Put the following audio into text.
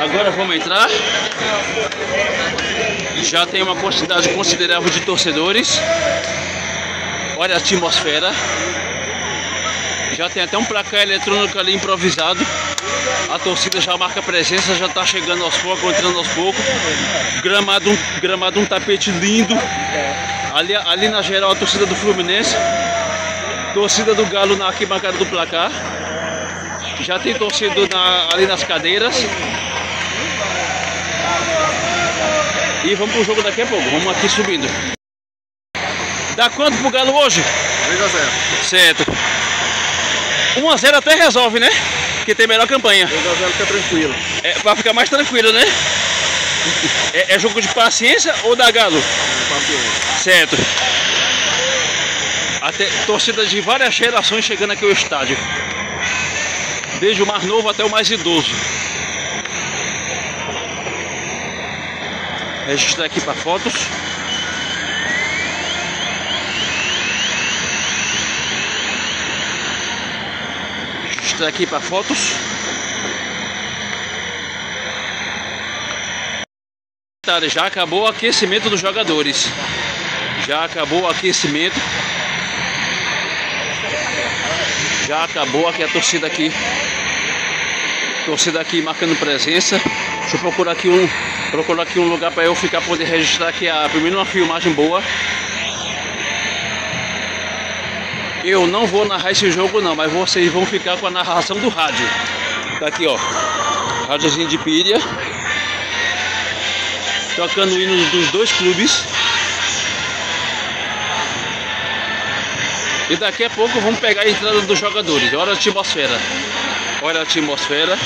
Agora vamos entrar. Já tem uma quantidade considerável de torcedores. Olha a atmosfera. Já tem até um placar eletrônico ali improvisado. A torcida já marca presença, já está chegando aos poucos, entrando aos poucos. Gramado, gramado um tapete lindo. Ali, ali na geral a torcida do Fluminense. Torcida do Galo na arquibancada do placar. Já tem torcida na, ali nas cadeiras. E vamos pro jogo daqui a pouco. Vamos aqui subindo. Dá quanto pro Galo hoje? 3 a 0. Certo. 1 a 0 até resolve, né? Que tem melhor campanha. 3 a 0 fica tranquilo. É pra ficar mais tranquilo, né? É, é jogo de paciência ou da Galo? Paciência. Certo. Até torcida de várias gerações chegando aqui ao estádio. Desde o mais novo até o mais idoso. Registrar aqui para fotos. Registrar aqui para fotos. Já acabou o aquecimento dos jogadores. Já acabou o aquecimento. Já acabou aqui a torcida aqui. Torcida aqui marcando presença. Deixa eu procurar aqui um, procurar aqui um lugar para eu ficar poder registrar aqui a primeiro uma filmagem boa. Eu não vou narrar esse jogo não, mas vocês vão ficar com a narração do rádio. Tá aqui ó, rádiozinho de pilha. Tocando o hino dos dois clubes. E daqui a pouco vamos pegar a entrada dos jogadores. Olha a atmosfera. Olha a atmosfera.